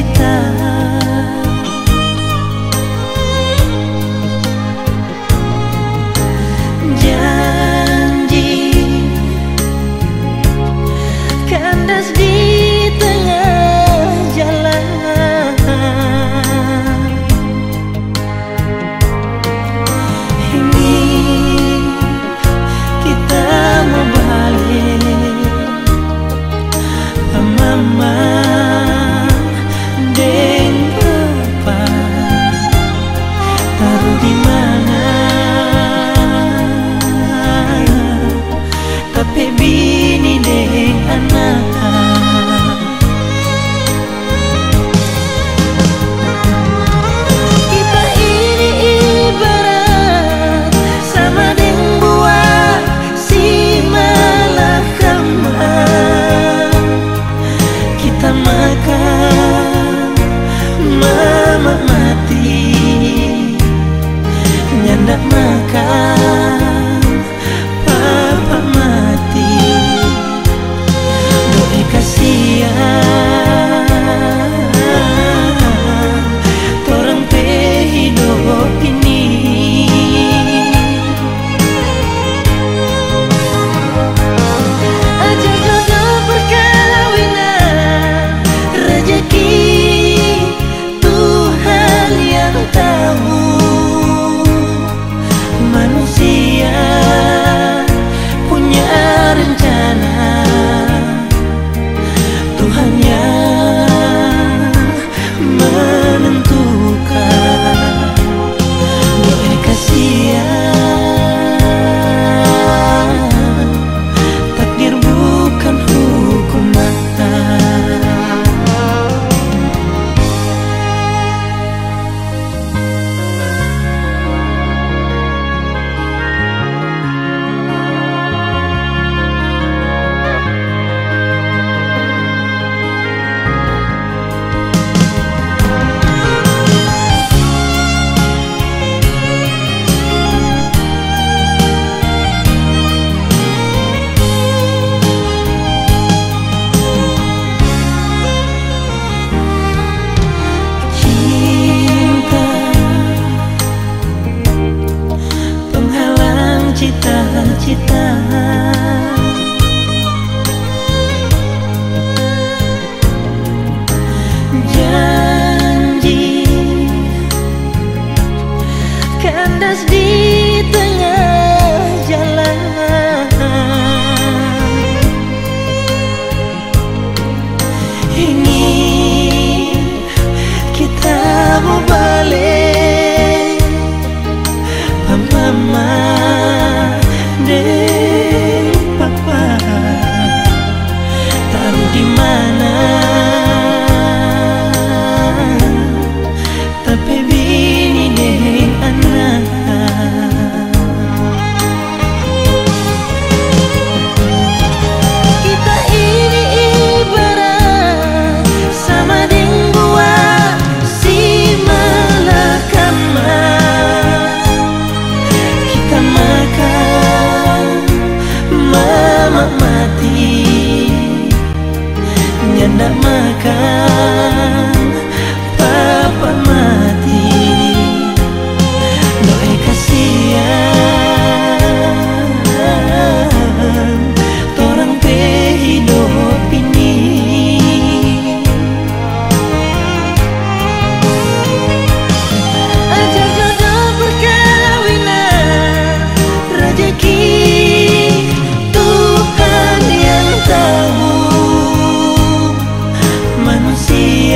kita 兄弟们。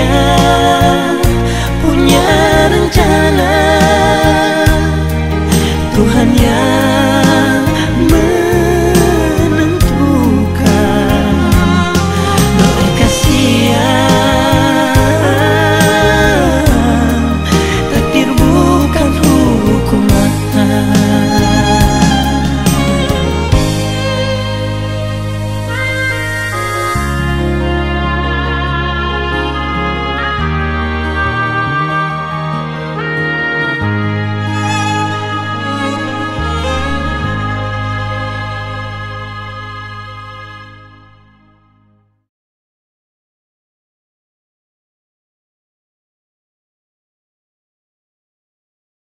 yeah.